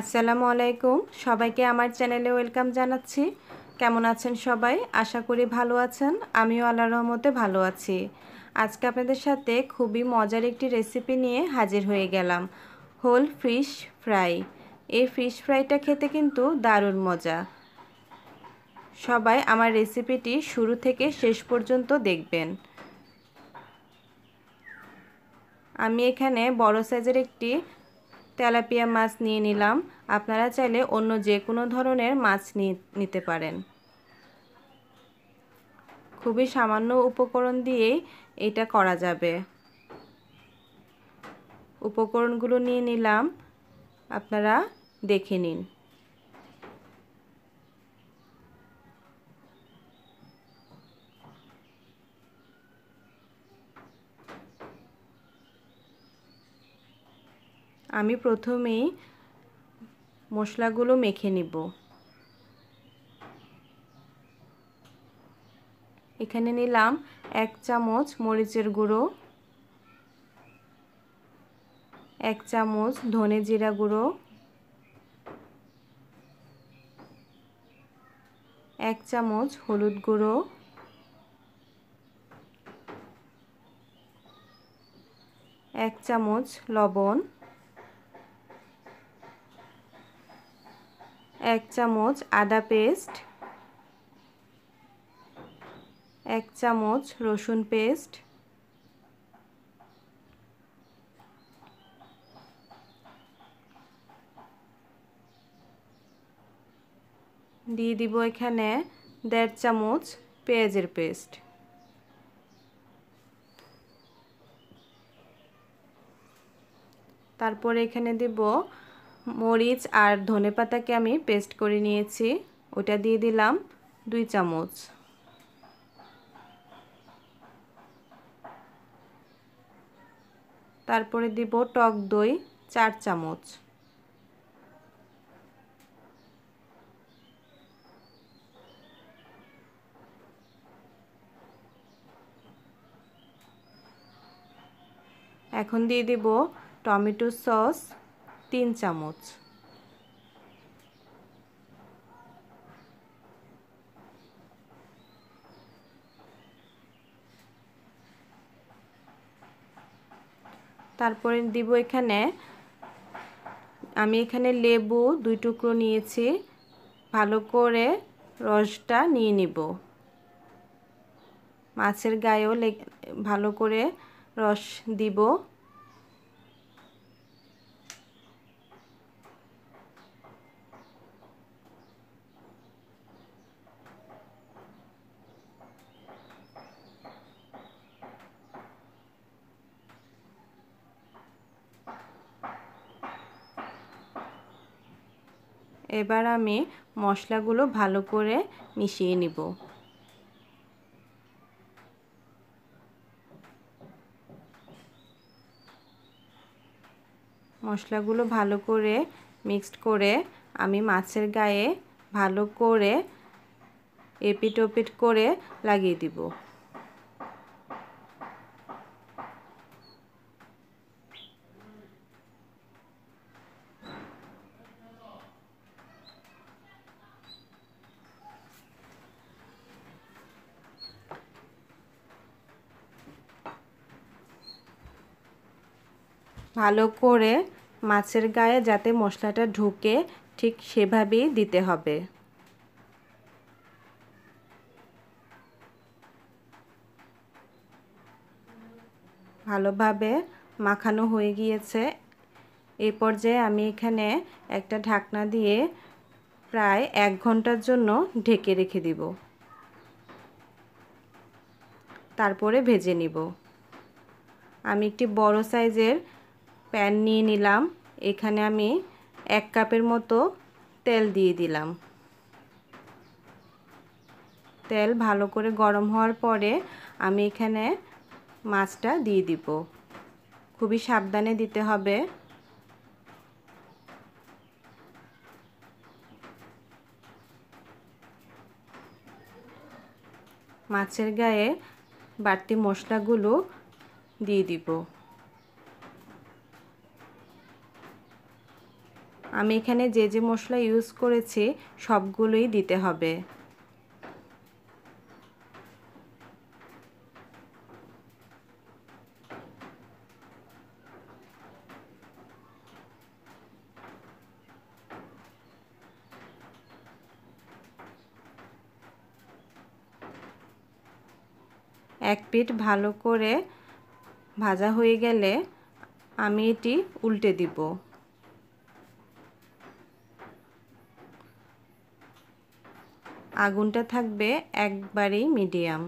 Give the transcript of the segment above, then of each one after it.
আসসালামু আলাইকুম। সবাইকে আমার চ্যানেলে ওয়েলকাম জানাচ্ছি। কেমন আছেন সবাই? আশা করি ভালো আছেন। আমিও আল্লাহ রহমতে ভালো আছি। আজকে আপনাদের সাথে খুবই মজার একটি রেসিপি নিয়ে হাজির হয়ে গেলাম। হোল ফিশ ফ্রাই এই ফিশ ফ্রাইটা খেতে কিন্তু দারুণ মজা। সবাই আমার রেসিপিটি শুরু থেকে শেষ পর্যন্ত দেখবেন। আমি এখানে বড় সাইজের একটি তেলাপিয়া মাছ নিয়ে নিলাম। আপনারা চাইলে অন্য যে কোনো ধরনের মাছ নিতে পারেন। খুবই সামান্য উপকরণ দিয়েই এটা করা যাবে। উপকরণগুলো নিয়ে নিলাম। আপনারা দেখে নিন। আমি প্রথমেই মশলাগুলো মেখে নিব। এখানে নিলাম এক চামচ মরিচের গুঁড়ো, এক চামচ ধনে জিরা গুঁড়ো, এক চামচ হলুদ গুঁড়ো, এক চামচ লবণ এক চামচ আদা পেস্ট, এক চামচ রসুন পেস্ট, দিয়ে দিব এখানে দেড় চামচ পেঁয়াজের পেস্ট। তারপরে এখানে দিব মরিচ আর ধনে পাতাকে আমি পেস্ট করে নিয়েছি। ওটা দিয়ে দিলাম দুই চামচ। তারপরে দিব টক দই চার চামচ। এখন দিয়ে দিব টমেটো সস তিন চামচ। তারপরে দিব এখানে, আমি এখানে লেবু দুই টুকরো নিয়েছি, ভালো করে রসটা নিয়ে নিব। মাছের গায়েও ভালো করে রস দিব। এবার আমি মশলাগুলো ভালো করে মিশিয়ে নিব। মশলাগুলো ভালো করে মিক্সড করে আমি মাছের গায়ে ভালো করে এপিট ওপিট করে লাগিয়ে দিব। ভালো করে মাছের গায়ে যাতে মশলাটা ঢুকে, ঠিক সেভাবেই দিতে হবে। ভালোভাবে মাখানো হয়ে গিয়েছে। এই পর্যায়ে আমি এখানে একটা ঢাকনা দিয়ে প্রায় এক ঘণ্টার জন্য ঢেকে রেখে দিব। তারপরে ভেজে নিব। আমি একটি বড় সাইজের প্যান নিয়ে নিলাম। এখানে আমি এক কাপের মতো তেল দিয়ে দিলাম। তেল ভালো করে গরম হওয়ার পরে আমি এখানে মাছটা দিয়ে দিব। খুবই সাবধানে দিতে হবে। মাছের গায়ে বাড়তি মশলাগুলো দিয়ে দিব। আমি এখানে যে যে মশলা ইউজ করেছি, সবগুলোই দিতে হবে। এক পিঠ ভালো করে ভাজা হয়ে গেলে আমি এটি উল্টে দিব। আগুনটা থাকবে একবারেই মিডিয়াম।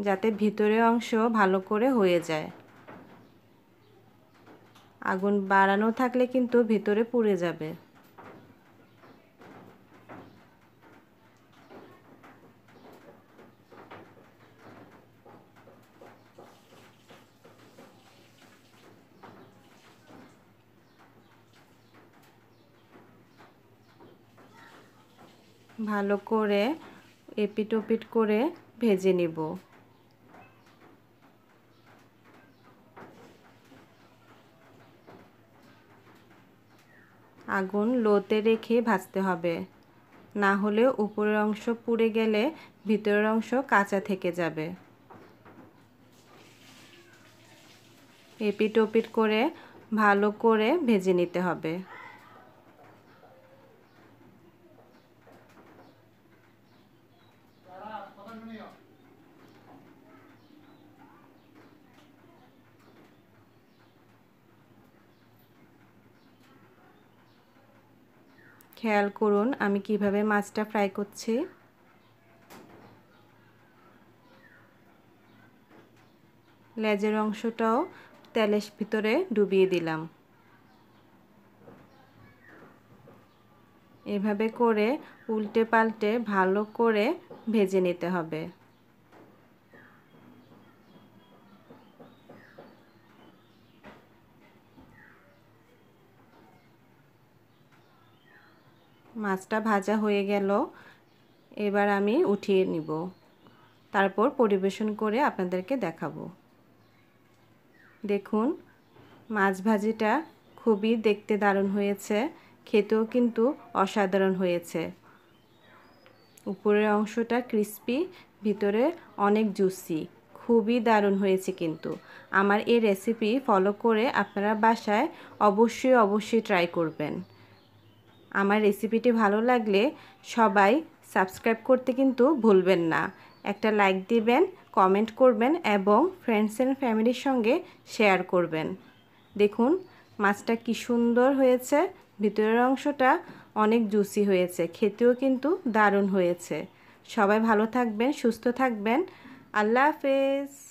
যাতে ভিতরের অংশ ভালো করে হয়ে যায়। আগুন বাড়ানো থাকলে কিন্তু ভিতরে পুড়ে যাবে। ভালো করে এপিট ওপিট করে ভেজে নিব। আগুন লোতে রেখে ভাজতে হবে। না হলে উপরের অংশ পুড়ে গেলে ভিতরের অংশ কাঁচা থেকে যাবে। এপিট ওপিট করে ভালো করে ভেজে নিতে হবে। খেয়াল করুন আমি কীভাবে মাছটা ফ্রাই করছি। লেজের অংশটাও তেলের ভিতরে ডুবিয়ে দিলাম। এভাবে করে উল্টে পাল্টে ভালো করে ভেজে নিতে হবে। মাছটা ভাজা হয়ে গেল। এবার আমি উঠিয়ে নিব। তারপর পরিবেশন করে আপনাদেরকে দেখাবো। দেখুন, মাছ ভাজিটা খুবই দেখতে দারুণ হয়েছে। খেতেও কিন্তু অসাধারণ হয়েছে। উপরের অংশটা ক্রিস্পি, ভিতরে অনেক জুসি। খুবই দারুণ হয়েছে কিন্তু। আমার এই রেসিপি ফলো করে আপনারা বাসায় অবশ্যই অবশ্যই ট্রাই করবেন। আমার রেসিপিটি ভালো লাগলে সবাই সাবস্ক্রাইব করতে কিন্তু ভুলবেন না। একটা লাইক দিবেন কমেন্ট করবেন এবং ফ্রেন্ডস অ্যান্ড ফ্যামিলির সঙ্গে শেয়ার করবেন। দেখুন, মাছটা কি সুন্দর হয়েছে। ভিতরের অংশটা অনেক জুসি হয়েছে। খেতেও কিন্তু দারুণ হয়েছে। সবাই ভালো থাকবেন, সুস্থ থাকবেন। আল্লাহ হাফেজ।